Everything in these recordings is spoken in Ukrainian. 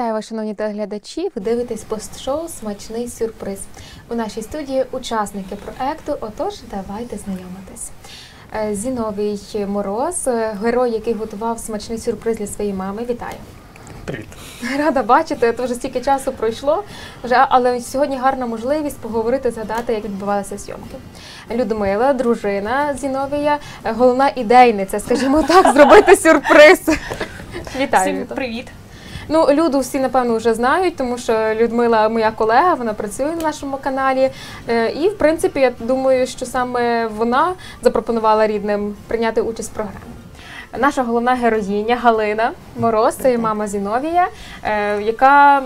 Вітаю вас, шановні телеглядачі. Ви дивитесь пост-шоу Смачний сюрприз. У нашій студії учасники проекту. Отож, давайте знайомитись. Е, Зіновій Мороз, герой, який готував смачний сюрприз для своєї мами. Вітаю! Привіт. Рада бачити, то вже стільки часу пройшло, вже, але сьогодні гарна можливість поговорити, згадати, як відбувалися зйомки. Людмила, дружина Зіновія, головна ідейниця, скажімо так, зробити сюрприз. Вітаю. Всім привіт. Ну, Люду всі, напевно, вже знають, тому що Людмила моя колега, вона працює на нашому каналі. Е, І, в принципі, я думаю, що саме вона запропонувала рідним прийняти участь в програмі. Наша головна героїня Галина Мороз, це мама Зіновія, е, яка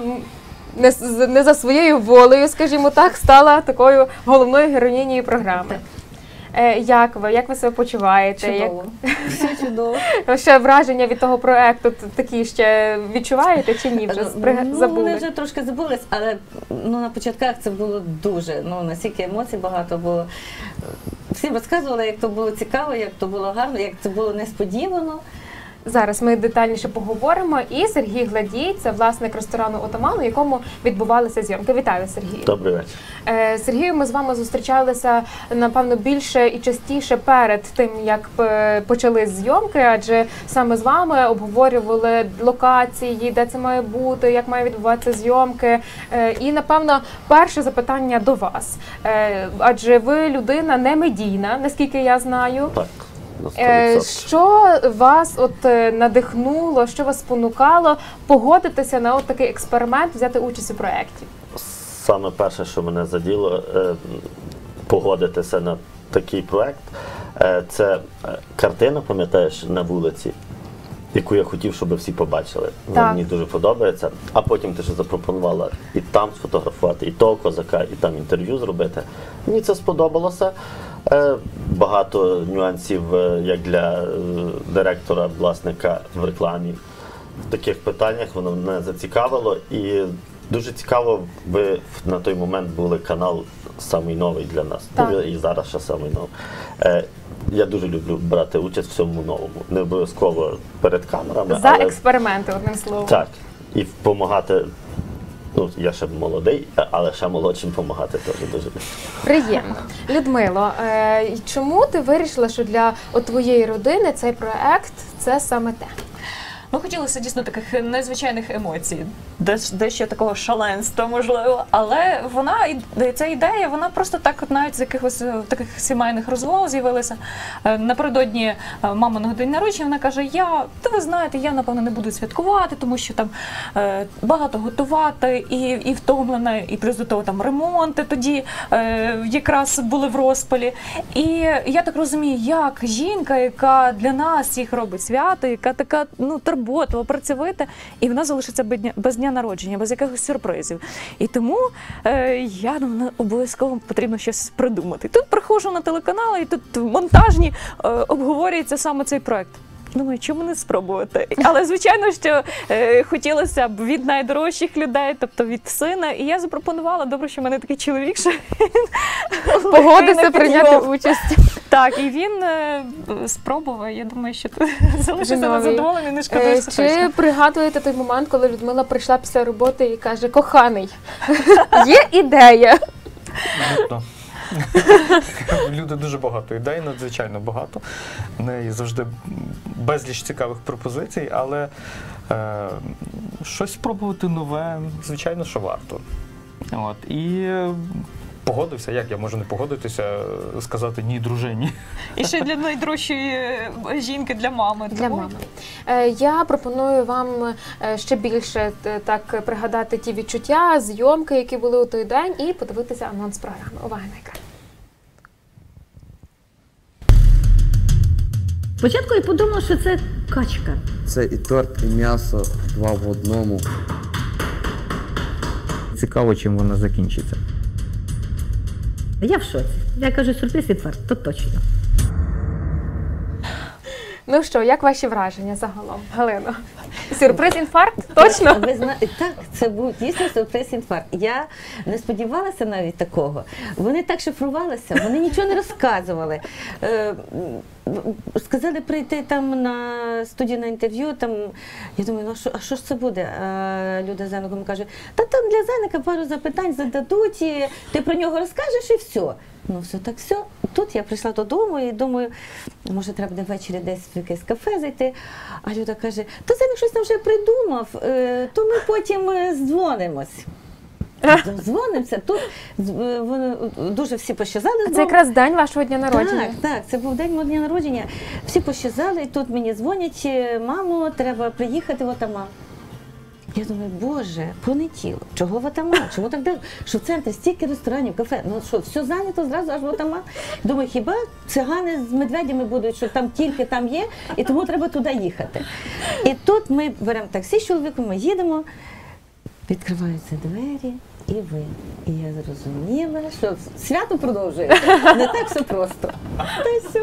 не за своєю волею, скажімо так, стала такою головною героїнею програми. Е, Як ви? Як ви себе почуваєте? Як- Чудово. Все чудово. Ще враження від того проекту такі ще відчуваєте чи ні? Вже ну, забули? Вони вже трошки забулись, але ну, на початках це було дуже. Ну, настільки емоцій багато було. Всім розказували, як то було цікаво, як то було гарно, як це було несподівано. Зараз ми детальніше поговоримо. І Сергій Гладій, це власник ресторану Отаман, у якому відбувалися зйомки. Вітаю, Сергію. Добрий вечір. Е, Сергію, ми з вами зустрічалися напевно більше і частіше перед тим, як е, почали зйомки, адже саме з вами обговорювали локації, де це має бути, як має відбуватися зйомки. Е, І напевно перше запитання до вас, Е, адже ви людина не медійна, наскільки я знаю. Так, на 100%. Е, Що вас от е, надихнуло, що вас спонукало погодитися на от такий експеримент, взяти участь у проєкті? Саме перше, що мене заділо, е, погодитися на такий проект, е, це картина, пам'ятаєш, на вулиці, яку я хотів, щоб всі побачили. Вона мені дуже подобається. А потім ти ще запропонувала і там сфотографувати, і того козака, і там інтерв'ю зробити. Мені це сподобалося. Е, Багато нюансів, е, як для е, директора, власника в рекламі. в таких питаннях воно мене зацікавило. І дуже цікаво, ви на той момент були канал самий новий для нас. Так. Ну, І зараз ще самий новий. Е, я дуже люблю брати участь в всьому новому. Не обов'язково перед камерами, За але експерименти, одним словом. так. І допомагати. Ну, я ще молодий, але ще молодшим допомагати теж дуже. Приємно. Людмило, е, чому ти вирішила, що для твоєї родини цей проект це саме те? Ну, хотілося дійсно таких незвичайних емоцій, дещо такого шаленства, можливо. Але вона ця ідея, вона просто так, от навіть з якихось е, таких сімейних розмов з'явилася. Е, Напередодні е, маминого день народження вона каже: Я, та ви знаєте, я напевно не буду святкувати, тому що там багато готувати і, і втомлена, і плюс до того там ремонти тоді якраз були в розпалі. І я так розумію, як жінка, яка для нас всіх робить свято, яка така ну турботова, працьовита, і вона залишиться без дня, народження, без якихось сюрпризів. І тому е, я думаю, ну, обов'язково потрібно щось придумати. Тут приходжу на телеканал, і тут монтажні е, обговорюється саме цей проект. Думаю, чому не спробувати? Але звичайно, що е, хотілося б від найдорожчих людей, тобто від сина. І я запропонувала, добре, що в мене такий чоловік, що він Погодився прийняти участь. Так, і він е, спробував. Я думаю, що залишився незадоволений, не Е, шкодуєш Чи пригадуєте той момент, коли Людмила прийшла після роботи і каже: Коханий, є ідея. Ну, Люди дуже багато ідей, надзвичайно багато. В неї завжди безліч цікавих пропозицій, але е, щось спробувати нове, звичайно, що варто. От. І погодився, як я можу не погодитися, е, сказати ні дружині. І ще для найдорожчої е, жінки, для мами. Для Тому мами. Е, Я пропоную вам ще більше так пригадати ті відчуття, зйомки, які були у той день, і подивитися анонс програми. Увага на екран. Спочатку я подумала, що це качка. Це і торт, і м'ясо, два в одному. Цікаво, чим вона закінчиться. Я в шоці. Я кажу, сюрприз відверто, то точно. Ну що, як ваші враження загалом, Галино? Сюрприз інфаркт? Точно? Ви знаєте, так, це був дійсно сюрприз інфаркт. Я не сподівалася навіть такого. Вони так шифрувалися, вони нічого не розказували. Е, сказали прийти там на студію на інтерв'ю. Там я думаю, ну а що, а що ж це буде? А Люда Зенко каже, та там для Зеника пару запитань зададуть, і ти про нього розкажеш і все. Ну, все так, все. Тут я прийшла додому і думаю, може, треба буде ввечері десь в якесь кафе зайти. А Люда каже, та Зеник щось там вже придумав, е, то ми потім е, здзвонимось. Дзвонимося. Тут е, вони дуже всі пощазали. Це якраз день вашого дня народження. Так, так, це був день мого дня народження. Всі пощазали, і тут мені дзвонять, е, мамо, треба приїхати от Отаман. Я думаю, боже, понеділок, чого в Отаман? Чому так далі? Що в центрі стільки ресторанів, кафе, ну що, все зайнято зразу аж в Отаман? Думаю, хіба цигани з медведями будуть, що там тільки там є, і тому треба туди їхати. І тут ми беремо таксі з чоловіком, ми їдемо, відкриваються двері. І ви. І я зрозуміла, що свято продовжується. Не так все просто. Та й все.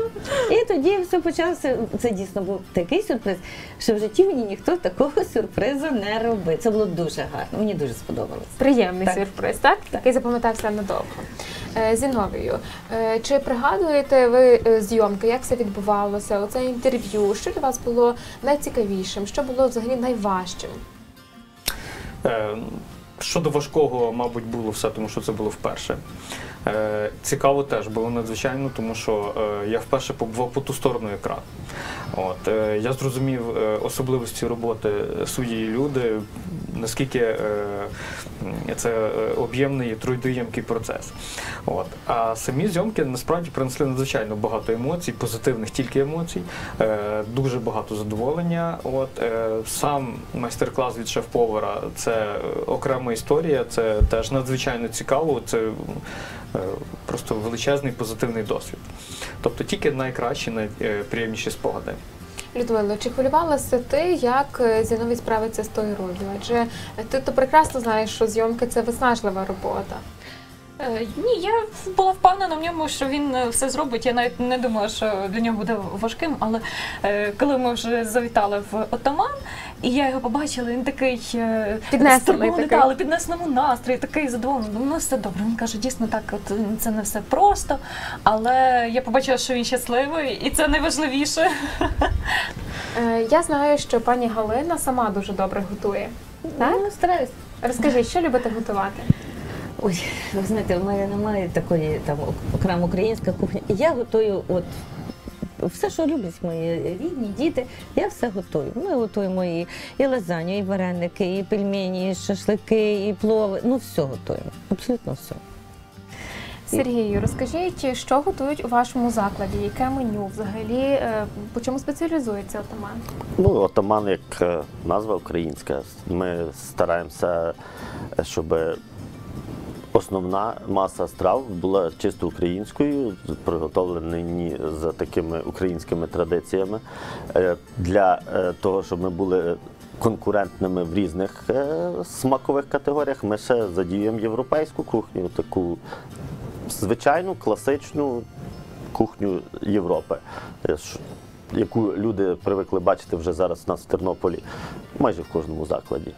І тоді все почалося. Це дійсно був такий сюрприз, що в житті мені ніхто такого сюрпризу не робив. Це було дуже гарно. Мені дуже сподобалось. Приємний Так. сюрприз, так? Який запам'ятався надовго. Е, Зіновію, е, чи пригадуєте ви е, зйомки, як це відбувалося? Оце інтерв'ю? Що для вас було найцікавішим? Що було взагалі найважчим? Е, Щодо важкого, мабуть, було все, тому що це було вперше. Е, Цікаво теж було надзвичайно, тому що е, я вперше побував по ту сторону екрану. От, е, я зрозумів особливості роботи судді і люди, наскільки це об'ємний і трудоємкий процес. От. А самі зйомки насправді принесли надзвичайно багато емоцій, позитивних тільки емоцій, дуже багато задоволення. От, сам майстер-клас від шеф-повара це окрема історія, це теж надзвичайно цікаво. Це просто величезний позитивний досвід. Тобто тільки найкращі, найприємніші спогади. Людмило, чи хвилювалася ти, як е, Зіновій справиться з тою ролью? Адже ти то прекрасно знаєш, що зйомки це виснажлива робота. Е, Ні, я була впевнена в ньому, що він е, все зробить. Я навіть не думала, що для нього буде важким. Але е, коли ми вже завітали в отаман, і я його побачила, він такий Піднесений такий. та, але піднесеному настрої, такий задоволений. Думаю, ну все добре. Він каже, дійсно так, от це не все просто. Але я побачила, що він щасливий, і це найважливіше. Я знаю, що пані Галина сама дуже добре готує. Так? Ну, стараюсь. Розкажіть, що любите готувати? Ой, ви знаєте, в мене немає такої там окремо українська кухня. Я готую от. Все, що люблять мої рідні, діти, я все готую. Ми готуємо і, і лазанью, і вареники, і пельмені, і шашлики, і плови. Ну, все готуємо. Абсолютно все. Сергію, розкажіть, що готують у вашому закладі? Яке меню взагалі? е, По чому спеціалізується отаман? Ну, отаман, як е, назва українська. Ми стараємося, щоб основна маса страв була чисто українською, приготовлені за такими українськими традиціями. Е, Для е, того, щоб ми були конкурентними в різних е, смакових категоріях, ми ще задіюємо європейську кухню, таку звичайну класичну кухню Європи, яку люди привикли бачити вже зараз у нас в Тернополі, майже в кожному закладі.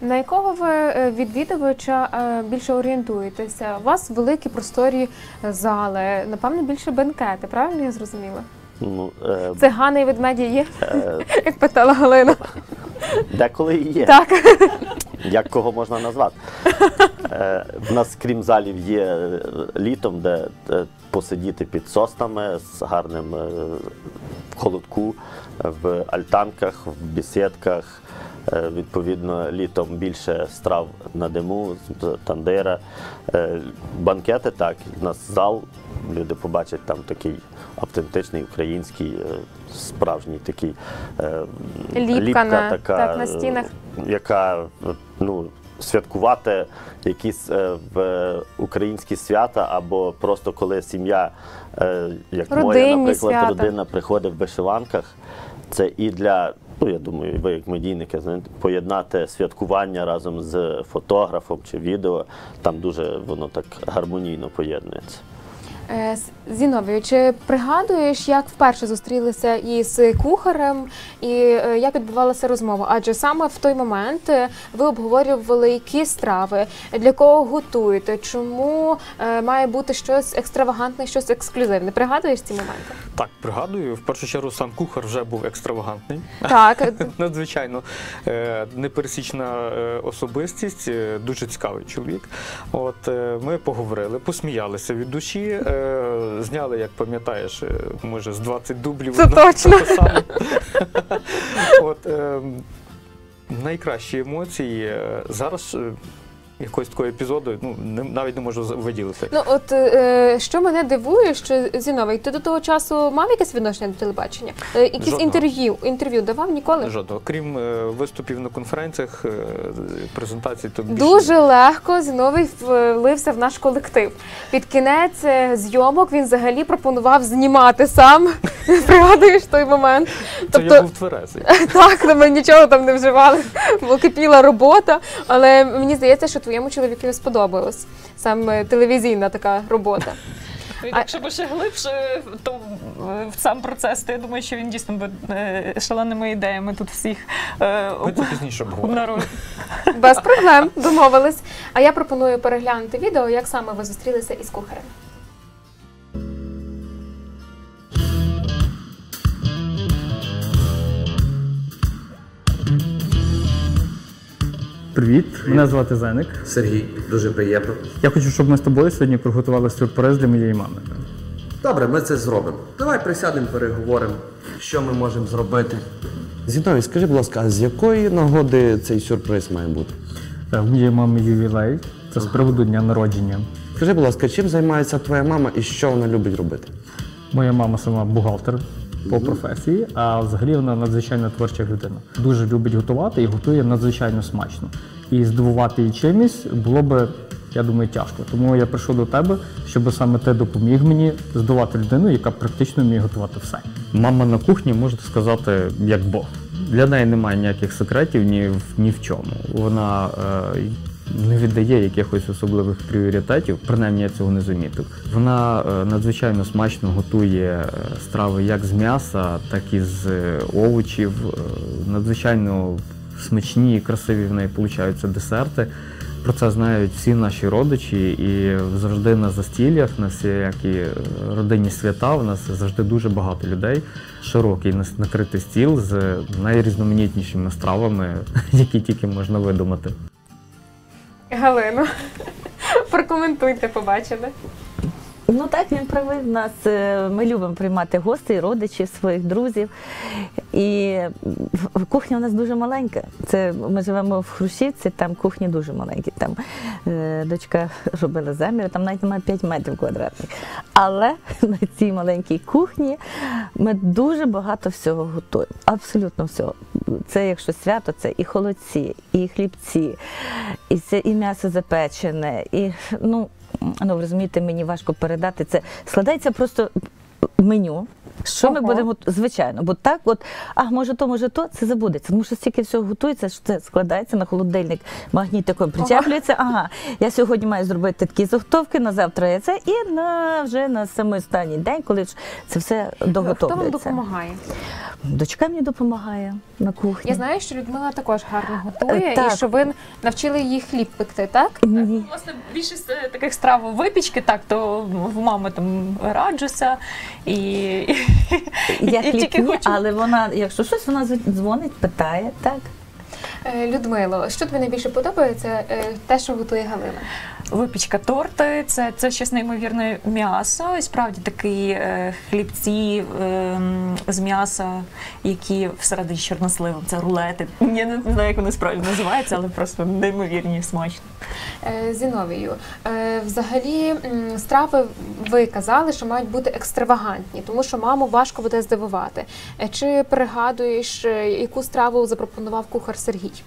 На якого ви е, відвідувача е, більше орієнтуєтеся? У вас великі просторі е, зали, напевно, більше бенкети, правильно я зрозуміла? Ну, е, Цигани і ведмеді є, е, як питала Галина. деколи і є. Так. Як кого можна назвати? Е, в нас, крім залів, є літом, де посидіти під соснами з гарним в холодку, в альтанках, в бесідках. Е, Відповідно, літом більше страв на диму, тандира. Е, Банкети так, у нас зал, люди побачать там такий автентичний український, е, справжній такий е, Ліпка на- така, так, на стінах. яка ну, святкувати якісь е, в українські свята, або просто коли сім'я, е, як моя, наприклад, свята. родина приходить в вишиванках. Це і для, ну я думаю, ви як медійники, знаєте, поєднати святкування разом з фотографом чи відео, там дуже воно так гармонійно поєднується. Е, Зіновію, чи пригадуєш, як вперше зустрілися із кухарем і е, як відбувалася розмова? Адже саме в той момент е, ви обговорювали, які страви, для кого готуєте, чому має бути щось екстравагантне, щось ексклюзивне. Пригадуєш ці моменти? Так, пригадую, в першу чергу сам кухар вже був екстравагантний. Так, Надзвичайно непересічна особистість, дуже цікавий чоловік. От ми поговорили, посміялися від душі, зняли, як пам'ятаєш, е, може з 20 дублів. Це точно. того. От е, найкращі емоції е, зараз. Е, Якогось такого епізоду, ну не- навіть не можу виділити. ну от е, що мене дивує, що Зіновий, ти до того часу мав якесь відношення до телебачення? Е, якісь Жодного. інтерв'ю інтерв'ю давав ніколи? Жодного. Крім е, виступів на конференціях, е, презентацій, то більше Дуже легко Зіновий влився в наш колектив. Під кінець е, зйомок він взагалі пропонував знімати сам. Пригадуєш той момент? Це я був тверезий. так, ну, ми нічого там не вживали, бо кипіла робота. Але мені здається, що твоєму чоловікові сподобалось саме телевізійна така робота. А- Якщо б ще глибше, то е, в сам процес, то я думаю, що він дійсно би е, шаленими ідеями тут всіх е, пізніше обговоримо. народ. Без проблем, домовились. А я пропоную переглянути відео, як саме ви зустрілися із кухарем. Привіт, мене звати Зеник. Сергій, дуже приємно. Я хочу, щоб ми з тобою сьогодні приготували сюрприз для моєї мами. Добре, ми це зробимо. Давай присядемо, переговоримо, що ми можемо зробити. Зіновій, скажи, будь ласка, а з якої нагоди цей сюрприз має бути? Е, В моєї мами ювілей. Це з приводу дня народження. Скажи, будь ласка, чим займається твоя мама і що вона любить робити? Моя мама сама бухгалтер по професії, а взагалі вона надзвичайно творча людина. Дуже любить готувати і готує надзвичайно смачно. І здивувати її чимось було би, я думаю, тяжко. Тому я прийшов до тебе, щоб саме ти допоміг мені здивувати людину, яка практично вміє готувати все. Мама на кухні, можна сказати, як Бог. Для неї немає ніяких секретів ні в ні в чому. Вона е, не віддає якихось особливих пріоритетів, принаймні я цього не замітив. Вона е, надзвичайно смачно готує е, страви як з м'яса, так і з е, овочів. Надзвичайно смачні і красиві в неї получаються десерти. Про це знають всі наші родичі, і завжди на застіллях, всіякі е, родинні свята. У нас завжди дуже багато людей. Широкий накритий стіл з найрізноманітнішими стравами, які тільки можна видумати. Галину, прокоментуйте, побачили. Ну так він правий. В нас е, ми любимо приймати гостей, родичів, своїх друзів. І кухня у нас дуже маленька. Це ми живемо в Хрущівці, там кухні дуже маленькі. Там е, дочка робила заміри, там навіть немає 5 метрів квадратних. Але на цій маленькій кухні ми дуже багато всього готуємо. Абсолютно всього. Це якщо свято, це і холодці, і хлібці, і це і м'ясо запечене, і ну. Ну, ви розумієте, мені важко передати це. Складається просто меню. Що ми будемо звичайно, бо так, от а може то, може то, це забудеться. Тому що стільки всього готується, що це складається на холодильник, магніт такий причеплюється. Ага, я сьогодні маю зробити такі заготовки, на завтра я це, і на вже на самий останній день, коли ж це все Хто вам допомагає? Дочка мені допомагає на кухні. Я знаю, що Людмила також гарно готує, Е, так. і що ви навчили її хліб пекти, так? Ні. Власне, більшість е, таких страв випічки, так, то в мами там раджуся і, Я і тільки хочу. але вона, якщо щось, вона дзвонить, питає, так. Е, Людмило, що тобі найбільше подобається? Е, Те, що готує Галина. Випічка торти, це, це щось неймовірне м'ясо. І справді такі е, хлібці е, з м'яса, які всередині чорносливом. Це рулети. Я не знаю, як вони справді називаються, але просто неймовірні смачно. Е, Зіновію, е, взагалі страви ви казали, що мають бути екстравагантні, тому що маму важко буде здивувати. Е, Чи пригадуєш, яку страву запропонував кухар Сергій?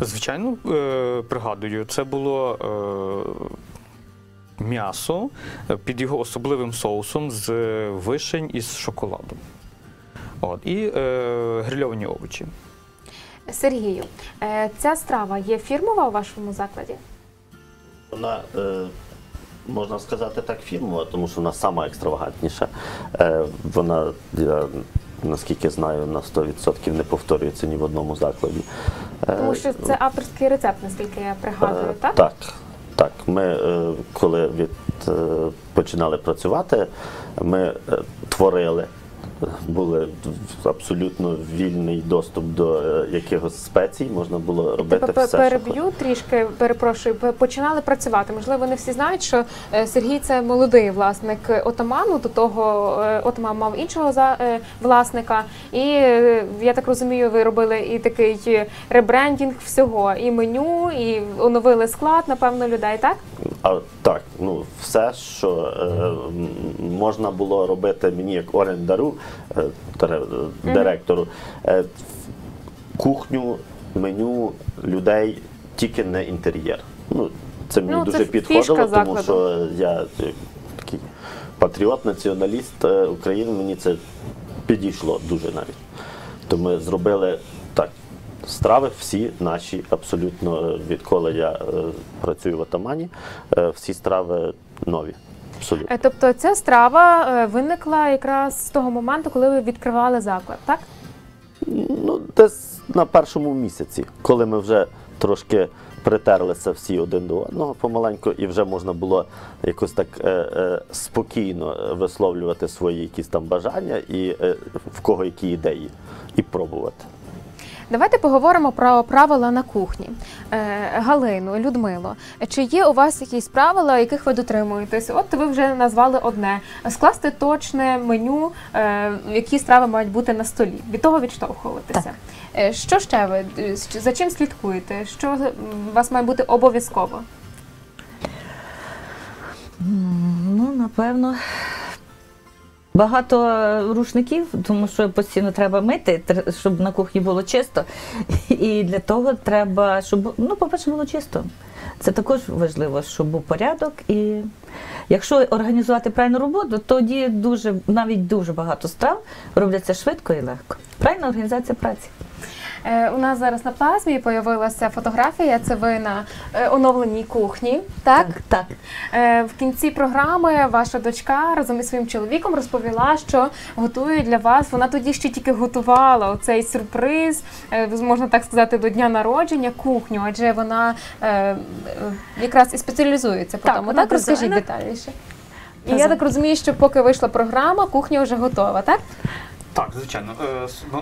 Звичайно, е, пригадую, це було е, м'ясо е, під його особливим соусом з вишень із шоколадом. От, і е, грильовані овочі. Сергію, е, ця страва є фірмова у вашому закладі? Вона е, можна сказати так, фірмова, тому що вона сама екстравагантніша. Е, Вона, я наскільки знаю, на 100% не повторюється ні в одному закладі. Е, Тому що це авторський рецепт, наскільки я пригадую, Е, так? Так, так. Ми е, коли від, починали працювати, ми творили. Були абсолютно вільний доступ до е, якихось спецій, можна було робити Тебе все. що переб'ю трішки, перепрошую. Починали працювати. Можливо, не всі знають, що е, Сергій це молодий власник отаману. До того е, отаман мав іншого за власника. І я так розумію, ви робили і такий ребрендінг всього, і меню, і оновили склад, напевно, людей, так? А так, ну все, що е, можна було робити мені як орендару, директору, е, кухню, меню людей, тільки не інтер'єр. Ну, це мені Ну, дуже фішка підходило, тому закладу. що я е, такий патріот, націоналіст е, України, мені це підійшло дуже навіть. То ми зробили так. Страви всі наші, абсолютно е, відколи я е, працюю в Атамані, е, всі страви нові. Абсолютно. Е, Тобто ця страва е, виникла якраз з того моменту, коли ви відкривали заклад, так? Ну, десь на першому місяці, коли ми вже трошки притерлися всі один до одного помаленьку, і вже можна було якось так е, е, спокійно висловлювати свої якісь там бажання і е, в кого які ідеї, і пробувати. Давайте поговоримо про правила на кухні. Е, Галину, Людмило, чи є у вас якісь правила, яких ви дотримуєтесь? От ви вже назвали одне: скласти точне меню, е, які страви мають бути на столі. Від того відштовхуватися. Е, Що ще ви за чим слідкуєте? Що у вас має бути обов'язково? Ну, напевно. Багато рушників, тому що постійно треба мити, щоб на кухні було чисто. І для того треба, щоб ну, по-перше, було чисто. Це також важливо, щоб був порядок. І якщо організувати правильну роботу, тоді дуже навіть дуже багато страв робляться швидко і легко. Правильна організація праці. Е, У нас зараз на плазмі появилася фотографія. Це ви на е, оновленій кухні. Так? так. Е, В кінці програми ваша дочка разом із своїм чоловіком розповіла, що готує для вас. Вона тоді ще тільки готувала оцей сюрприз, можна так сказати, до дня народження кухню, адже вона якраз і спеціалізується по тому. вона Так, розкажіть детальніше. І я так розумію, що поки вийшла програма, кухня вже готова, так? Так, звичайно.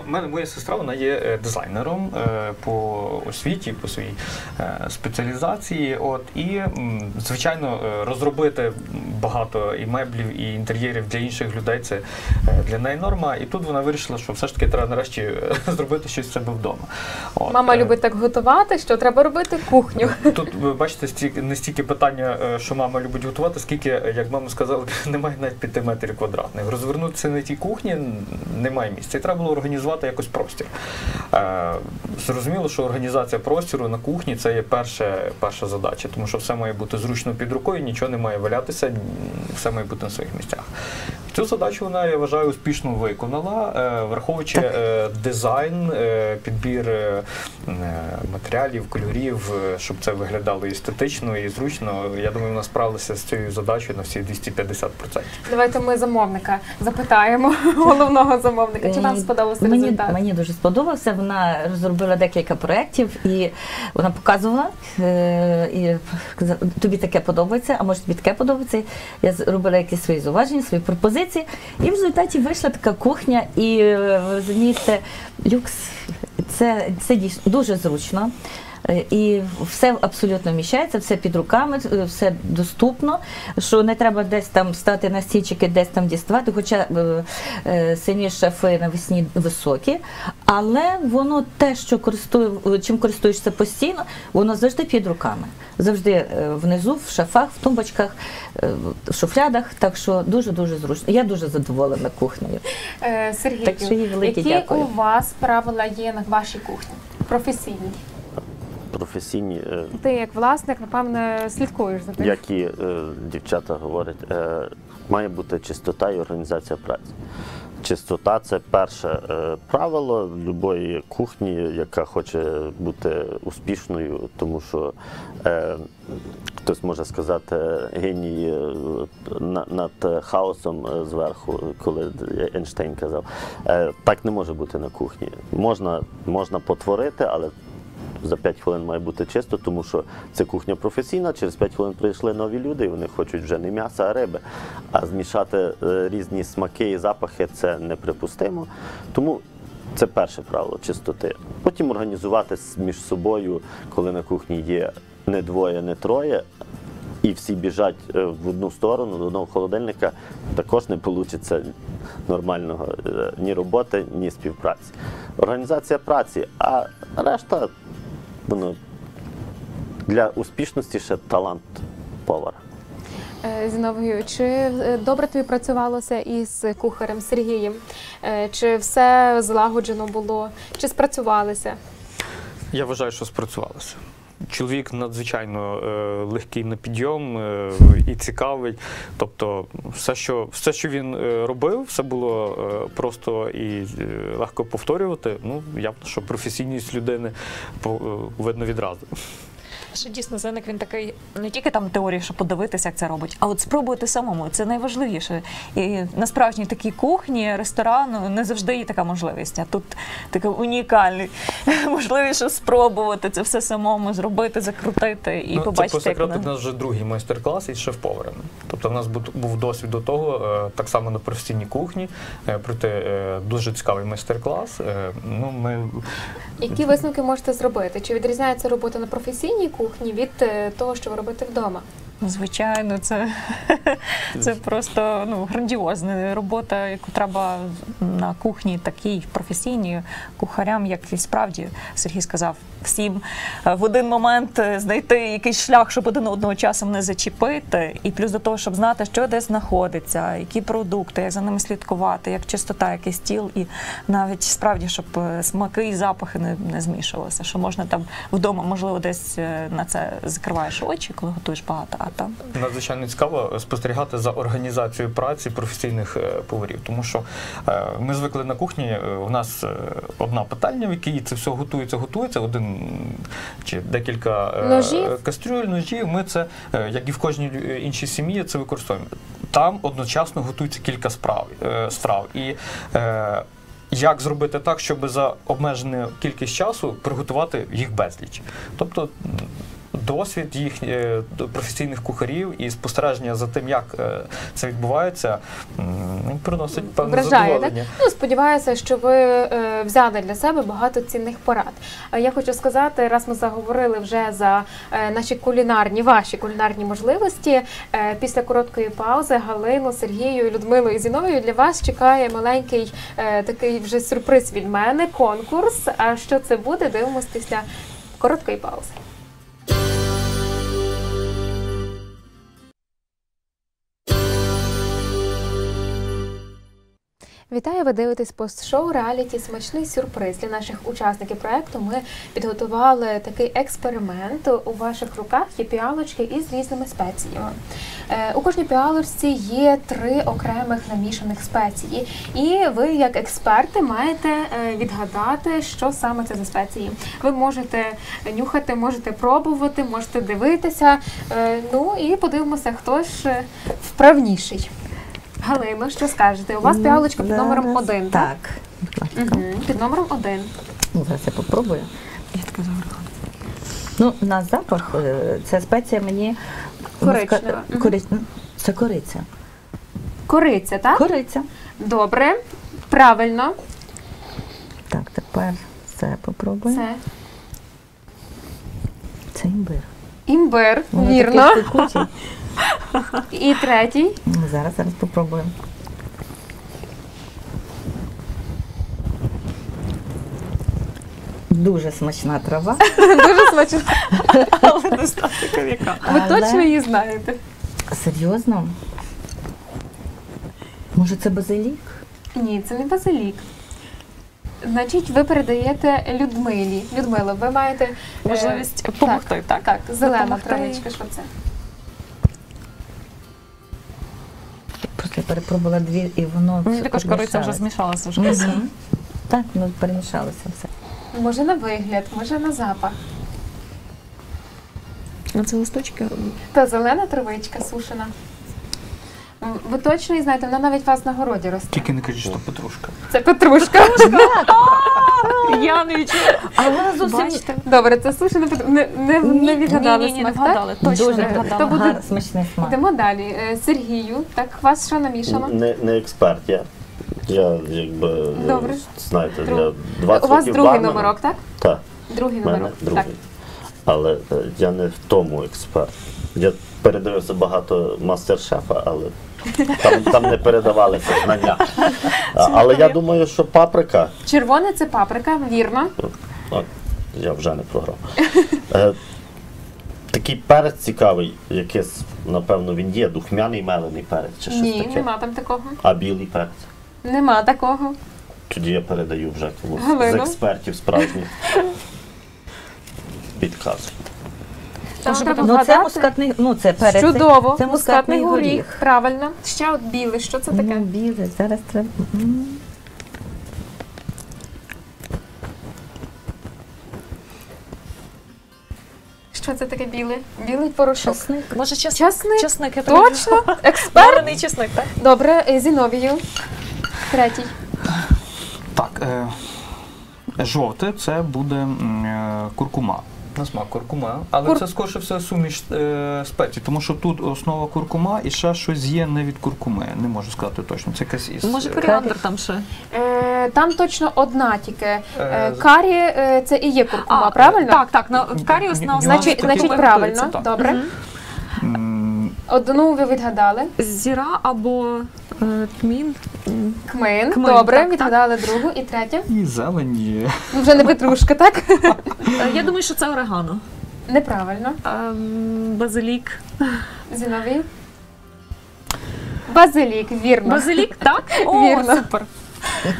Мене моя сестра вона є е, дизайнером е, по освіті, по своїй е, спеціалізації. От і звичайно, розробити багато і меблів, і інтер'єрів для інших людей це для неї норма. І тут вона вирішила, що все ж таки треба нарешті зробити щось в себе вдома. От, Мама любить так готувати, що треба робити кухню. Тут ви бачите не стільки питання, що мама любить готувати, скільки, як мама сказала, немає навіть 5 метрів квадратних. Розвернутися на тій кухні немає місця. І треба було організувати якось простір. Е, Зрозуміло, що організація простіру на кухні це є перша, перша задача, тому що все має бути зручно під рукою, нічого не має валятися, все має бути на своїх місцях. Цю задачу вона, я вважаю, успішно виконала, е, враховуючи е, дизайн, підбір матеріалів, кольорів, е, щоб це виглядало естетично і зручно. Я думаю, вона справилася з цією задачею на всі 250%. Давайте ми замовника запитаємо головного замовника. Чи вам Е, сподобався мені, результат? Мені дуже сподобався. Вона розробила декілька проєктів і вона показувала. Е, і тобі таке подобається, а може тобі таке подобається. Я зробила якісь свої зауваження, свої пропозиції. І в результаті вийшла така кухня, і розумієте, люкс це, це дійсно дуже зручно. Е, І все абсолютно вміщається, все під руками, е, все доступно, що не треба десь там стати на стільчики, десь там діставати, хоча е, самі шафи навесні високі, але воно те, що користую, чим користуєшся постійно, воно завжди під руками. Завжди внизу, в шафах, в тумбочках, в шуфлядах. Так що дуже-дуже зручно. Я дуже задоволена кухнею. Велике які дякую. у вас правила є на вашій кухні? Професійній. Професійні, е, Ти як власник, напевне, слідкуєш за тим. як і е, дівчата говорять, е, має бути чистота і організація праці. Чистота це перше е, правило будь-якої кухні, яка хоче бути успішною, тому що е, хтось може сказати геній е, на- над хаосом е, зверху, коли Ейнштейн казав. Е, так не може бути на кухні. Можна, можна потворити, але за 5 хвилин має бути чисто, тому що це кухня професійна. Через 5 хвилин прийшли нові люди, і вони хочуть вже не м'яса, а риби. А змішати е, різні смаки і запахи це неприпустимо. Тому це перше правило чистоти. Потім організувати між собою, коли на кухні є не двоє, не троє. І всі біжать е, в одну сторону до одного холодильника, також не вийде нормального е, ні роботи, ні співпраці. Організація праці, а решта воно для успішності ще талант повара. Е, Зіновію, чи е, добре тобі працювалося із кухарем Сергієм? Е, Чи все злагоджено було? Чи спрацювалися? Я вважаю, що спрацювалося. Чоловік надзвичайно е, легкий на підйом е, і цікавий. Тобто, все, що, все, що він е, робив, все було просто і легко повторювати. Ну, явно, що професійність людини по- видно відразу. Що дійсно зеник він такий не тільки там теорії, що подивитися, як це робить, а от спробувати самому. Це найважливіше. І на справжній такій кухні, ресторану не завжди є така можливість. А тут така унікальна можливість що спробувати це все самому зробити, закрутити і ну, побачити, це по як в нас вже другий майстер-клас із шеф-поварами. Тобто в нас був досвід до того, е, так само на професійній кухні, е, проте е, дуже цікавий майстер-клас. Ну, ми Які висновки можете зробити? Чи відрізняється робота на професійній кухні від е, того, що ви робите вдома? Звичайно, це, це просто ну, грандіозна робота, яку треба на кухні такій професійній кухарям, як і справді Сергій сказав, всім е, в один момент е, знайти якийсь шлях, щоб один одного часом не зачепити, і плюс до того, щоб знати, що де знаходиться, які продукти, як за ними слідкувати, як чистота, який стіл, і навіть справді, щоб е, смаки і запахи не, не змішувалися. Що можна там вдома, можливо, десь на це закриваєш очі, коли готуєш багато, а Надзвичайно цікаво спостерігати за організацією праці професійних е, поварів, тому що е, ми звикли на кухні. У нас е, одна пательня, в якій це все готується, готується, один чи декілька Ножів? кастрюль, ножів. Ми це, як і в кожній іншій сім'ї, це використовуємо. Там одночасно готується кілька справ страв. І як зробити так, щоб за обмежену кількість часу приготувати їх безліч? Тобто досвід їх е, професійних кухарів і спостереження за тим, як е, це відбувається, приносить певне Вражає, так? Ну, сподіваюся, що ви е, взяли для себе багато цінних порад. Я хочу сказати, раз ми заговорили вже за наші кулінарні, ваші кулінарні можливості. після короткої паузи Галину, Сергію, Людмилу і Зіновію для вас чекає маленький такий вже сюрприз від мене, конкурс. А що це буде? Дивимось після короткої паузи. Вітаю, ви дивитесь пост-шоу реаліті Смачний сюрприз для наших учасників проекту. Ми підготували такий експеримент. У ваших руках є піалочки із різними спеціями. Е, У кожній піалочці є три окремих намішаних спеції, і ви, як експерти, маєте е, відгадати, що саме це за спеції. Ви можете нюхати, можете пробувати, можете дивитися. Е, Ну і подивимося, хто ж вправніший. Галино, що скажете? У вас піалочка під номером один, так? Мгм, Під номером один. Ну, зараз я попробую. Я така загорла. Ну, на запах е, ця спеція мені Коричнева. ска- Це кориця. Кориця, так? Кориця. Добре. Правильно. Так, тепер це попробуємо. Це Це імбир. імбир, Воно вірно. такий. І третій. Ну, Зараз, зараз попробуємо. Дуже смачна трава. Дуже смачно. але не стати ковіка. Ви Але- точно її знаєте. Серйозно? Може, це базилік? Ні, це не базилік. Значить, ви передаєте Людмилі. Людмило, ви маєте е, Можливість так, помогти, так? Так, зелена Допомогти. травичка, що це? Перепробувала дві, і воно Мені також кориця вже змішалася вже. Угу. Так, ну перемішалося все. Може на вигляд, може на запах. А це листочки? Та зелена травичка сушена. Ви точно її знаєте, вона навіть у вас на городі росте. Тільки не кажіть, що петрушка. Це петрушка. Я не відчула. А вона зовсім Бачите? Добре, це сушена петрушка. Не, не, не відгадали ні, ні, не смак, так? вгадали. Точно дуже не Хто вгадали. буде- смачний смак. Йдемо далі. Е, Сергію, так, вас що намішано? Не, не експерт я. Я якби е, Добре. знаєте, Друг- я 20 У вас років другий барменом. номерок, так? Так, Другий в мене номерок. другий. Так. Але е, я не в тому експерт. Я передивився багато мастер-шефа, але там, там не передавалися знання. Але я думаю, що паприка. Червоне це паприка, вірно. Я вже не програв. Е, такий перець цікавий, якийсь, напевно, він є, духмяний мелений перець чи щось Ні, таке. нема там такого. А білий перець. Нема такого. Тоді я передаю вже комусь з експертів справжніх. Підказуй. Там треба Ну це вгадати. мускатний, ну це перець. Чудово. Це мускатний горіх. Правильно. Ще от біле. Що це таке? Ну, біле, зараз треба. М. Що це таке біле? Білий порошок. Чесник. Може, час... Часник? часник? я так Точно? Експерт? Варений чесник, так? Добре, е, Зіновію. Третій. Так, е, жовте це буде м, е, куркума. На смак куркума, але Кур- це скорше все суміш е, спецій, тому що тут основа куркума і ще щось є не від куркуми. Не можу сказати точно. Це якась із Може, е, коріандр там ще. Е, там точно одна тільки. Е, Е, карі е, це і є куркума, правильно? Так, так. На, карі основа Значить, значить правильно. Так. Добре. Одну ви відгадали. Зіра або е, тмін. Кмин. Кмин, Добре, так, так. відгадали другу. І третя. І зелені. Ну, Вже не петрушка, так? Е, Я думаю, що це орегано. Неправильно. Ем, Базилік. Зіновій. Базилік, вірно. Базилік, так? О, Вірно. супер.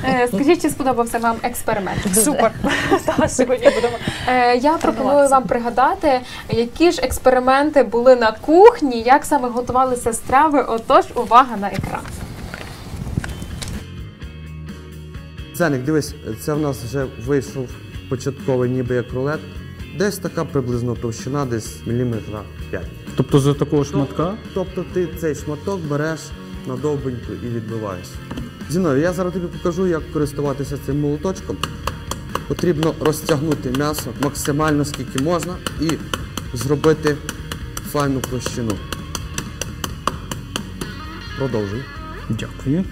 Е, Скажіть, чи сподобався вам експеримент? Супер. Та, Сьогодні будемо. Е, Я пропоную вам пригадати, які ж експерименти були на кухні, як саме готувалися страви. Отож, увага на екран. Зеник, дивись, це в нас вже вийшов початковий ніби як рулет. Десь така приблизно товщина, десь міліметра 5. Тобто за такого шматка Тобто ти цей шматок береш на довбеньку і відбиваєш. Зінові, я зараз тобі покажу, як користуватися цим молоточком. Потрібно розтягнути м'ясо максимально скільки можна і зробити файну площину. Продовжуй. дякую.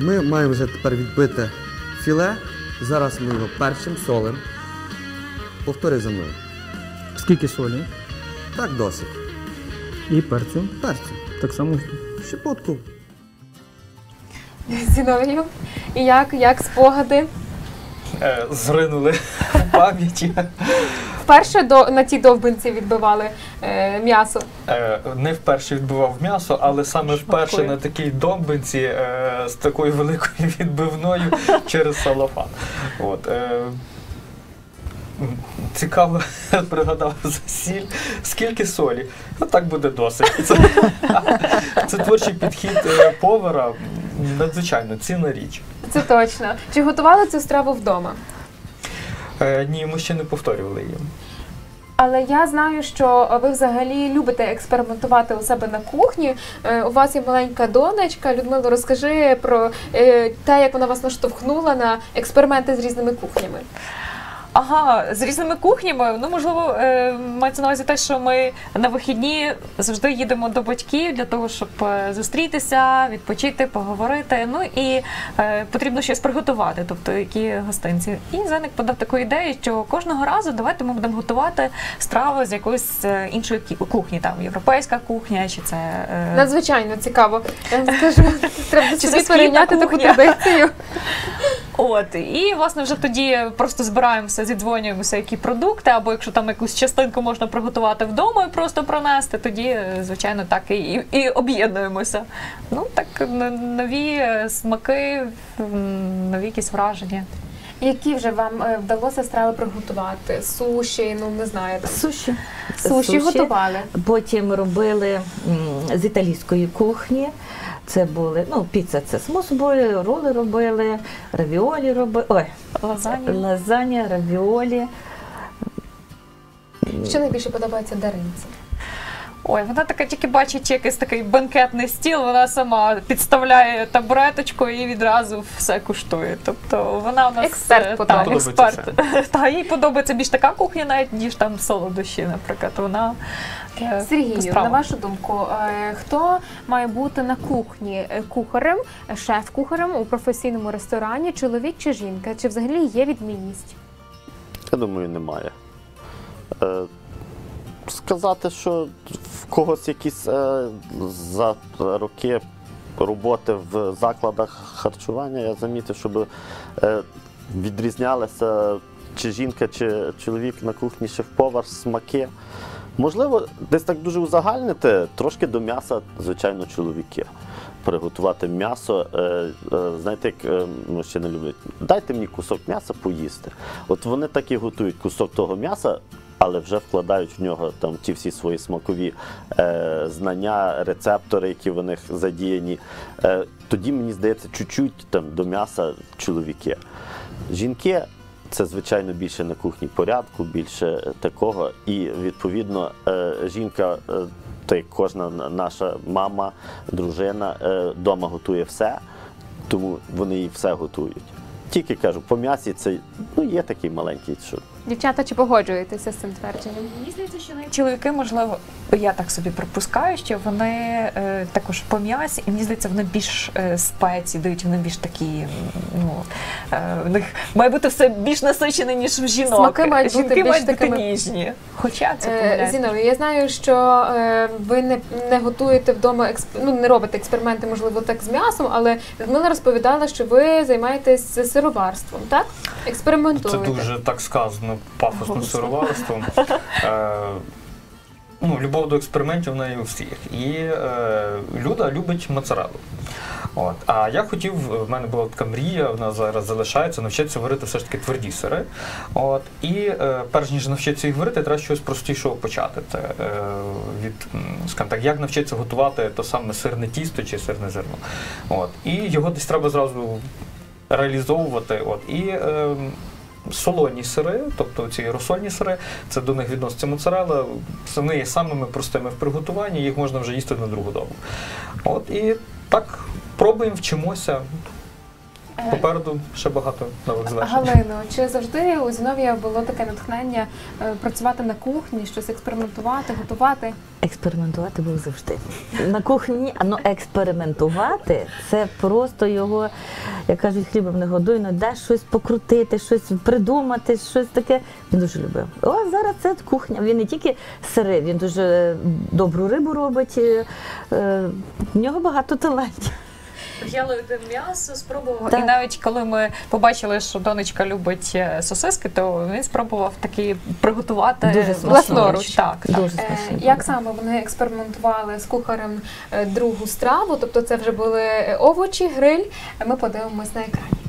Ми маємо вже тепер відбити філе. Зараз ми його першим солим. Повтори за мною. Скільки солі Так досить. і перцю. Перцю. Так само Щепотку. Зіновію. І як, як спогади? Е, зринули в пам'яті. Вперше до, на тій довбинці відбивали е, м'ясо. Е, не вперше відбивав м'ясо, але саме вперше на такій домбинці е, з такою великою відбивною через салафан. От, е, цікаво, пригадав за сіль. Скільки солі? Ну так буде досить. Це, це творчий підхід е, повара. Надзвичайно цінна річ. Це точно. Чи готували цю страву вдома? Е, ні, ми ще не повторювали її. Але я знаю, що ви взагалі любите експериментувати у себе на кухні. Е, У вас є маленька донечка. Людмило, розкажи про е, те, як вона вас наштовхнула на експерименти з різними кухнями. Ага, з різними кухнями. Ну, можливо, е, мається на увазі те, що ми на вихідні завжди їдемо до батьків для того, щоб е, зустрітися, відпочити, поговорити. Ну і е, потрібно щось приготувати, тобто які гостинці. І Зеник подав таку ідею, що кожного разу давайте ми будемо готувати страву з якоїсь іншої кухні, там європейська кухня, чи це Надзвичайно цікаво. Я скажу, треба собі перейняти таку традицію. От і власне вже тоді просто збираємося, зідзвонюємося, які продукти, або якщо там якусь частинку можна приготувати вдома і просто пронести, тоді е, звичайно так і, і, і об'єднуємося. Ну так нові е, смаки, нові якісь враження. Які вже вам е, вдалося страви приготувати? Суші, ну не знаю. там. Суші. Суші готували. Потім робили з італійської кухні. Це були, ну, піца це смус були, роли робили, равіолі робили. Ой, Лазані. лазаня, равіолі. Що найбільше подобається Даринці? Ой, вона така тільки бачить якийсь такий банкетний стіл, вона сама підставляє табуреточку і відразу все куштує. Тобто вона у нас Експерт е, та, експерт. Та їй подобається більш така кухня, навіть ніж там солодощі, наприклад. Вона е, по на вашу думку, е, хто має бути на кухні кухарем, шеф-кухарем у професійному ресторані, чоловік чи жінка? Чи взагалі є відмінність? Я думаю, немає. Сказати, що в когось якісь е, за роки роботи в закладах харчування, я замітив, щоб е, відрізнялися чи жінка, чи чоловік на кухні шеф-повар, смаки. Можливо, десь так дуже узагальнити, трошки до м'яса, звичайно, чоловіки. Приготувати м'ясо, е, е, знаєте, як е, мужчини люблять, дайте мені кусок м'яса поїсти. От вони так і готують кусок того м'яса, але вже вкладають в нього там ті всі свої смакові е, знання, рецептори, які в них задіяні. Е, тоді, мені здається, чуть-чуть там до м'яса чоловіки. Жінки це, звичайно, більше на кухні порядку, більше такого. І відповідно е, жінка, е, та й кожна наша мама, дружина вдома готує все, тому вони їй все готують. Тільки кажу, по м'ясі це ну, є такий маленький, що Дівчата, чи погоджуєтеся з цим твердженням? Мені здається, що навіть чоловіки, можливо, я так собі припускаю, що вони е, також по м'ясі, і мені здається, вони більш е, спеції дають, вони більш такі, ну е, в них має бути все більш насичене, ніж в жінок. Смаки мають бути більш мають бути такими- ніжні. Хоча це Е. Зінові, я знаю, що е, ви не, не готуєте вдома експ... ну, не робите експерименти, можливо, так з м'ясом, але Людмила розповідала, що ви займаєтесь сироварством, так? Це дуже так сказано, пафосно Голосно. сироварством. Е, ну, любов до експериментів в неї у всіх. І е, Люда любить моцарелу. От. А я хотів, в мене була така мрія, вона зараз залишається, навчитися варити все ж таки тверді сири. От. І е, перш ніж навчитися їх варити, треба щось простішого почати. Це, е, від, скажімо так, як навчитися готувати то саме сирне тісто чи сирне зерно. От. І його десь треба зразу реалізовувати. От. І е, солоні сири, тобто ці розсольні сири, це до них відноситься моцарелла, Вони є самими простими в приготуванні, їх можна вже їсти на другу добу. От і так пробуємо, вчимося. Попереду ще багато нових звершень. Галино, чи завжди у Зіновія було таке натхнення е, працювати на кухні, щось експериментувати, готувати? Експериментувати був завжди. На кухні, а ну експериментувати це просто його, як кажуть, хлібом не годуй, ну де щось покрутити, щось придумати, щось таке. Він дуже любив. О, зараз це кухня. Він не тільки сири, він дуже добру рибу робить. е, е, В нього багато талантів. В'ялити м'ясо спробував. Так. І навіть коли ми побачили, що донечка любить е, сосиски, то він спробував таки приготувати власноруч. Так, так. Дуже Е. Як саме вони експериментували з кухарем е, другу страву? Тобто це вже були е, овочі, гриль. Ми подивимось на екрані.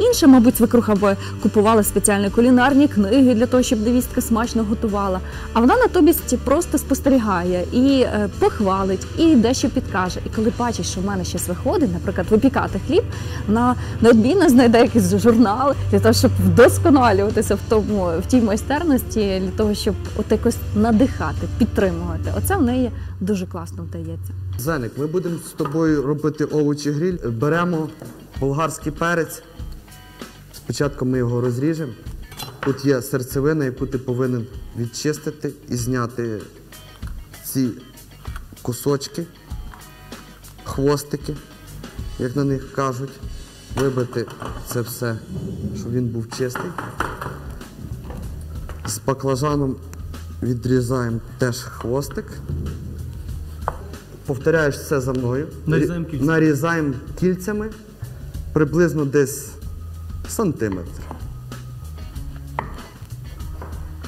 Інша, мабуть, свекруха би купувала спеціальні кулінарні книги для того, щоб невістка смачно готувала. А вона натомість просто спостерігає і е, похвалить, і дещо підкаже. І коли бачить, що в мене щось виходить, наприклад, випікати хліб, вона неодмінно знайде якийсь журнал для того, щоб вдосконалюватися в тому в тій майстерності, для того, щоб от якось надихати, підтримувати. Оце в неї дуже класно вдається. Зеник, ми будемо з тобою робити овочі гриль. Беремо болгарський перець. Спочатку ми його розріжемо. Тут є серцевина, яку ти повинен відчистити і зняти ці кусочки, хвостики, як на них кажуть. Вибити це все, щоб він був чистий. З баклажаном відрізаємо теж хвостик. Повторяєш все за мною. Нарізаємо кільцями. Нарізаємо кільцями приблизно десь сантиметр.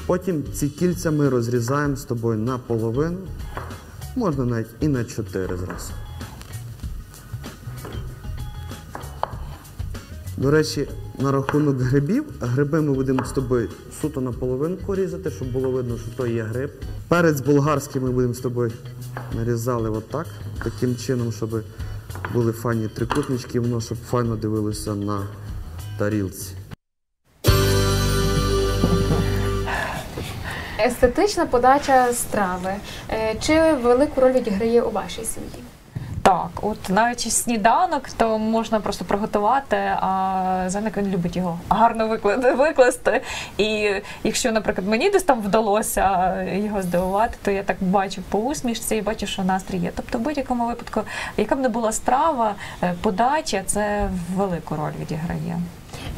Потім ці кільця ми розрізаємо з тобою на половину, можна навіть і на 4 зразу. До речі, на рахунок грибів, гриби ми будемо з тобою суто на половинку різати, щоб було видно, що то є гриб. Перець болгарський ми будемо з тобою нарізали отак, таким чином, щоб були файні трикутнички, воно щоб файно дивилося на тарілці. Естетична подача страви. Е, Чи велику роль відіграє у вашій сім'ї? Так, от навіть сніданок, то можна просто приготувати, а Зеник він любить його гарно викласти. І якщо, наприклад, мені десь там вдалося його здивувати, то я так бачу по усмішці і бачу, що настрій є. Тобто, в будь-якому випадку, яка б не була страва, е, подача це велику роль відіграє.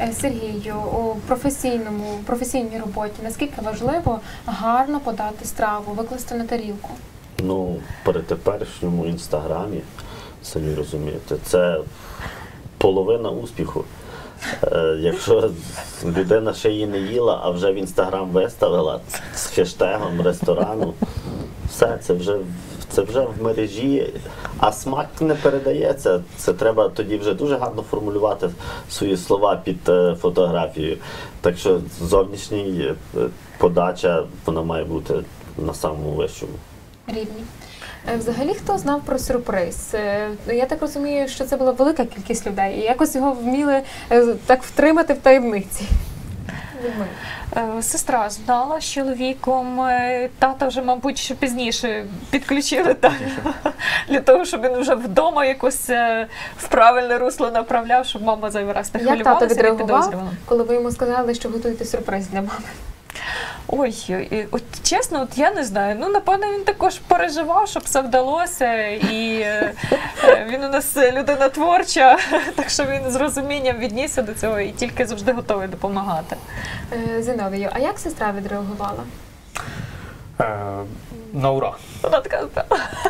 Е, Сергію, у професійному професійній роботі наскільки важливо гарно подати страву, викласти на тарілку? Ну, при теперішньому інстаграмі, самі розумієте, це половина успіху. Е, якщо людина ще її не їла, а вже в інстаграм виставила з хештегом ресторану, все, це вже, це вже в мережі, а смак не передається. Це треба тоді вже дуже гарно формулювати свої слова під е, фотографією. Так що зовнішній е, подача вона має бути на самому вищому. рівні. Е, Взагалі, хто знав про сюрприз? Е, Я так розумію, що це була велика кількість людей, і якось його вміли так втримати в таємниці. Людмила. Е, Сестра знала з чоловіком, е, тата вже, мабуть, ще пізніше підключили так, для того, щоб він вже вдома якось е, в правильне русло направляв, щоб мама зайвий раз не Як тато відреагував, коли ви йому сказали, що готуєте сюрприз для мами? Ой, і от чесно, от я не знаю. Ну напевно він також переживав, щоб все вдалося, і е, е, він у нас людина творча, так що він з розумінням віднісся до цього і тільки завжди готовий допомагати. Зіновію, а як сестра відреагувала? На ура. Вона така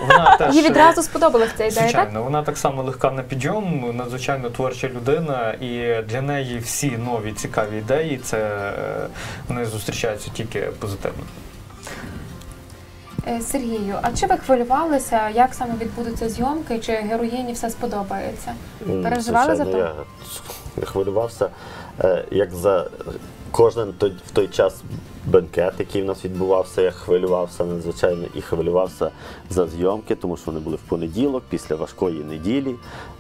Вона теж Їй е, відразу сподобалася ця ідея, так? Звичайно, вона так само легка на підйом, надзвичайно творча людина, і для неї всі нові цікаві ідеї це е, вони зустрічаються тільки позитивно. Е, Сергію, а чи ви хвилювалися, як саме відбудуться зйомки, чи героїні все сподобається? Переживали за звичайно, Я хвилювався, як за кожен в той час бенкет, який в нас відбувався, я хвилювався надзвичайно і хвилювався за зйомки, тому що вони були в понеділок, після важкої неділі.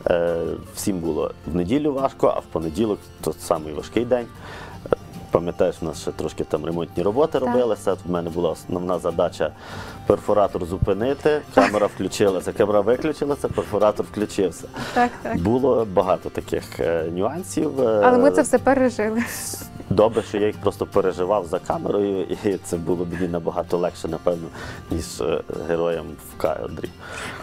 Е, Всім було в неділю важко, а в понеділок то самий важкий день. Е, Пам'ятаєш, у нас ще трошки там ремонтні роботи робилися. В мене була основна задача перфоратор зупинити. Камера включилася, камера виключилася, перфоратор включився. Так, так. Було багато таких е, нюансів. е, Але ми це все пережили. Добре, що я їх просто переживав за камерою, і це було мені набагато легше, напевно, ніж е, героям в кадрі.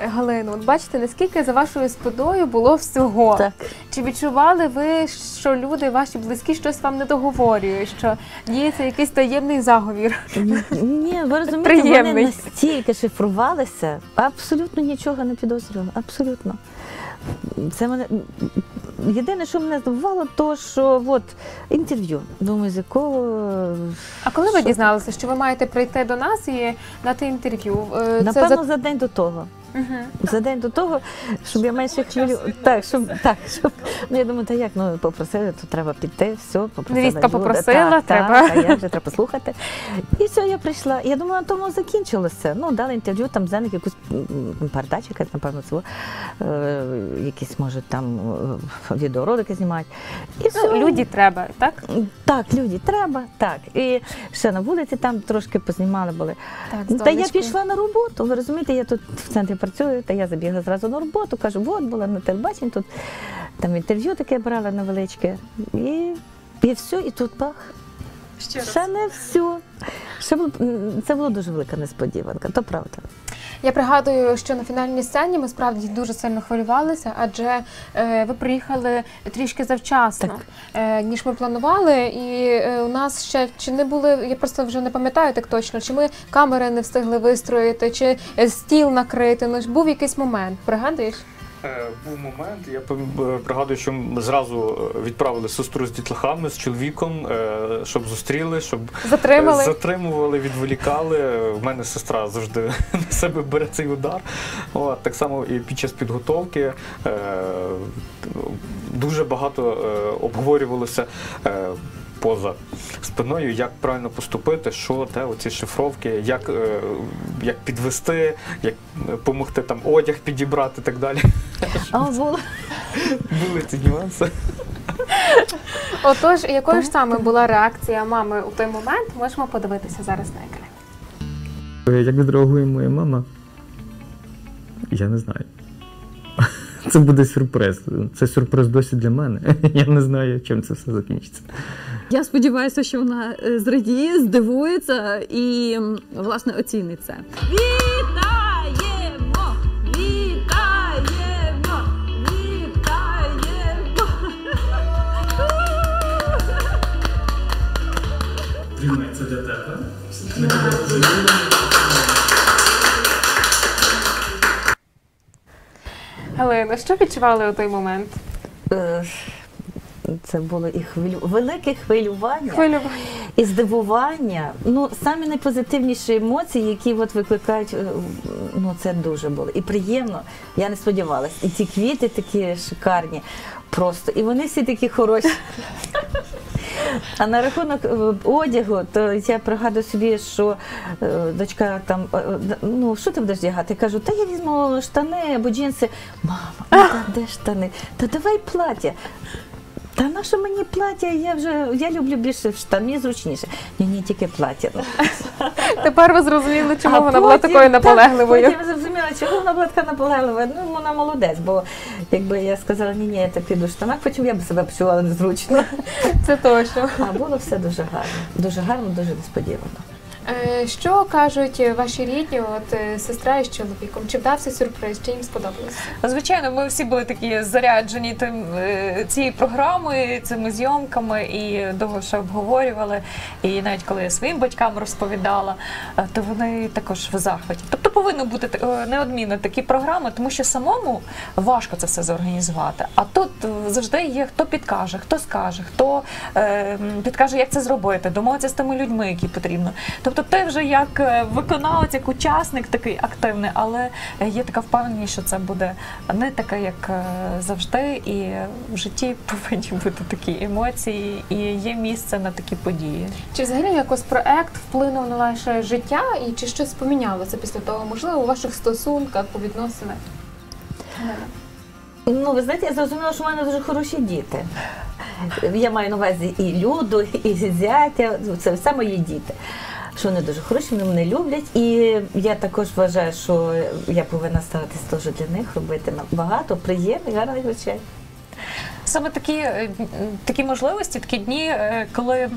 Галину, от бачите, наскільки за вашою спиною було всього. Так. Чи відчували ви, що люди, ваші близькі, щось вам не договорюють, що діється якийсь таємний заговір? Ні, ви розумієте, Приємний. вони настільки шифрувалися, абсолютно нічого не підозрювали. Абсолютно. Це мене єдине, що мене здивувало, то що от інтерв'ю. Думаю, з якого А коли ви Що? дізналися, що ви маєте прийти до нас і дати інтерв'ю? Е, напевно за... за день до того. За день до того, щоб я менше хвилю. Так, щоб так, щоб ну я думаю, та як ну попросили, то треба піти, все, попросила. Невістка попросила, так, треба. Так, як же треба слухати. І все, я прийшла. Я думала, на тому закінчилося. Ну, дали інтерв'ю, там зеник якусь передачу, якась, напевно, це е, якісь, може, там е, відеоролики знімати. І все. Ну, люди треба, так? Так, люди, треба, так. І ще на вулиці там трошки познімали були. Так, Та я пішла на роботу. Ви розумієте, я тут в центрі працюю, та я забігла зразу на роботу, кажу, от була на телебаченні, тут там інтерв'ю таке брала невеличке. І, і все, і тут пах. Ще не все. Ще було, це була дуже велика несподіванка, то правда. Я пригадую, що на фінальній сцені ми справді дуже сильно хвилювалися, адже е, ви приїхали трішки завчасно, е, ніж ми планували. І е, у нас ще чи не були, я просто вже не пам'ятаю так точно, чи ми камери не встигли вистроїти, чи стіл накрити. Ну був якийсь момент, пригадуєш? Е, Був момент, я е, пригадую, що ми зразу е, відправили сестру з дітлахами, з чоловіком, щоб зустріли, щоб Затримали. затримували, відволікали. У мене сестра завжди на себе бере цей удар. От, так само і під час підготовки дуже багато обговорювалося. Е, Поза спиною, як правильно поступити, що те, оці шифровки, як, е, як підвести, як допомогти там одяг підібрати і так далі. А було Були ці нюанси. Отож, якою ж саме була реакція мами у той момент, можемо подивитися зараз на екрані. Як відреагує моя мама? Я не знаю. Це буде сюрприз. Це сюрприз досі для мене. Я не знаю, чим це все закінчиться. Я сподіваюся, що вона е, зрадіє, здивується і власне оцінить це. Вітаємо! Вітаємо! Вітаємо! Це для тебе. Галина, що відчували у той момент? Це було і хвилю... велике хвилювання. Хвилювання. і здивування. Ну, самі найпозитивніші емоції, які от викликають, е, ну це дуже було. І приємно. Я не сподівалася. І ці квіти такі шикарні. Просто. І вони всі такі хороші. А на рахунок е, одягу, то я пригадую собі, що е, дочка там, ну що ти будеш вдягати? Кажу, та я візьму штани або джинси. Мама, ну, та де штани? Та давай плаття. Та на що мені плаття? Я вже я люблю більше в штани, зручніше. Ні, ні, тільки плаття. Ну. Тепер ви зрозуміли, чому А вона була потім- такою так, наполегливою. Потім я зрозуміла, чому вона була така наполеглива. Ну, вона молодець, бо якби я сказала, ні, ні, я так піду в штанах, потім я б себе почувала незручно. Це точно. А було все дуже гарно. Дуже гарно, дуже несподівано. Е, Що кажуть ваші рідні, от е, сестра із чоловіком? Чи вдався сюрприз? Чи їм сподобалося? Звичайно, ми всі були такі заряджені тим е, цією програмою, цими зйомками і довго ще обговорювали. І навіть коли я своїм батькам розповідала, то вони також в захваті. Тобто повинно бути неодмінно такі програми, тому що самому важко це все зорганізувати. А тут завжди є хто підкаже, хто скаже, хто підкаже, як це зробити, домовитися з тими людьми, які потрібно. Тобто, ти вже як е, виконавець, як учасник такий активний, але є така впевненість, що це буде не таке, як е, завжди, і в житті повинні бути такі емоції, і є місце на такі події. Чи взагалі якось проект вплинув на ваше життя і чи щось помінялося після того? Можливо, у ваших стосунках, у відносинах? Ну, ви знаєте, я зрозуміла, що в мене дуже хороші діти. Я маю на увазі і Люду, і зятя. Це все мої діти. Що вони дуже хороші, вони мене люблять. І я також вважаю, що я повинна старатися теж для них робити багато приємних, гарних речей. Саме такі, е, такі можливості, такі дні, е, коли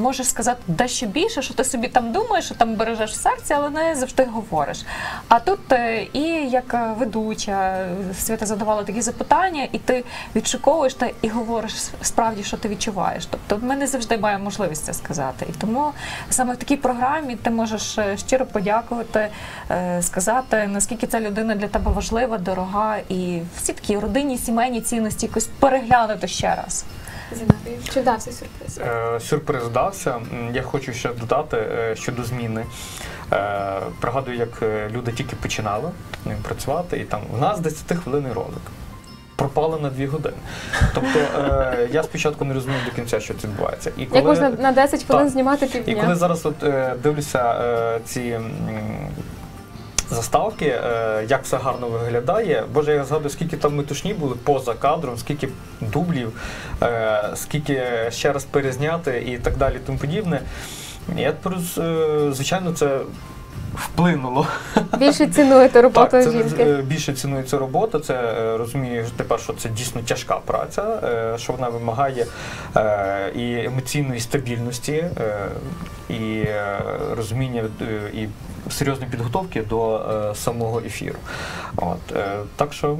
можеш сказати дещо більше, що ти собі там думаєш, що там бережеш в серці, але не завжди говориш. А тут е, і як ведуча Свята задавала такі запитання, і ти відшуковуєш та і говориш справді, що ти відчуваєш. Тобто ми не завжди маємо можливість це сказати. І тому саме в такій програмі ти можеш е, щиро подякувати, е, сказати, наскільки ця людина для тебе важлива, дорога, і всі такі родинні, сімейні цінності якось переглянути ще раз. Зіновію? Чи вдався сюрприз? Е, Сюрприз вдався. Я хочу ще додати е, щодо зміни. Е, Пригадую, як люди тільки починали працювати, і там у нас 10 хвилинний ролик. Пропало на 2 години. Тобто е, я спочатку не розумів до кінця, що це відбувається. І Як можна на 10 хвилин Так. знімати І коли зараз от, е, дивлюся е, ці заставки, е, як все гарно виглядає, боже, я згадую, скільки там метушні були поза кадром, скільки дублів, е, скільки ще раз перезняти і так далі, тому подібне. Я е, звичайно, це вплинуло. Більше цінуєте роботу Так, це жінки. е, більше цінується робота. Це е, розумію тепер, що це дійсно тяжка праця, е, що вона вимагає і емоційної стабільності, і розуміння і серйозної підготовки до самого ефіру. От так що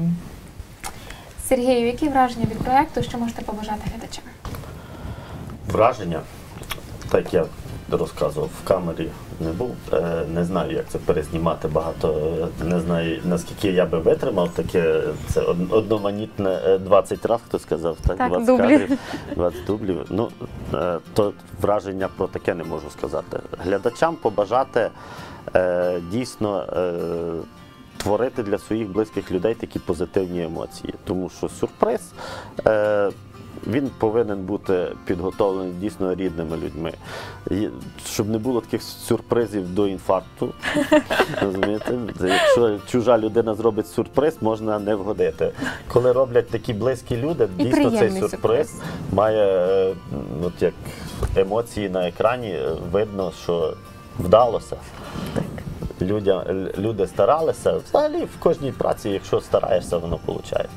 Сергію, які враження від проекту? Що можете побажати глядачам? враження, так я розказував в камері, не був. Е, Не знаю, як це перезнімати багато. е, Не знаю, наскільки я би витримав таке. Це одноманітне е, 20 разів, хто сказав, так? Так, 20 дублі. кадрів, 20 дублів. Ну, е, то враження про таке не можу сказати. Глядачам побажати дійсно. Творити для своїх близьких людей такі позитивні емоції, тому що сюрприз е, він повинен бути підготовлений дійсно рідними людьми. Щоб не було таких сюрпризів до інфаркту. Розумієте? Якщо чужа людина зробить сюрприз, можна не вгодити. Коли роблять такі близькі люди, І дійсно цей сюрприз, сюрприз. має е, от як емоції на екрані, е, видно, що вдалося. Людя, люди старалися. Взагалі в кожній праці, якщо стараєшся, воно виходить.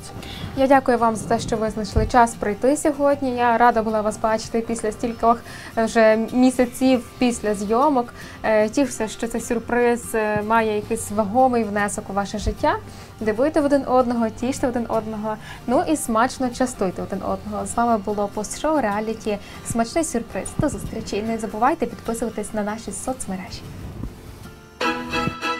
Я дякую вам за те, що ви знайшли час прийти сьогодні. Я рада була вас бачити після стількох е, вже місяців після зйомок. Е, Тішуся, що цей сюрприз е, має якийсь вагомий внесок у ваше життя. Дивуйте один одного, тіште один одного. Ну і смачно частуйте один одного. З вами було пост-шоу реаліті Смачний сюрприз. До зустрічі. І не забувайте підписуватись на наші соцмережі. Bye.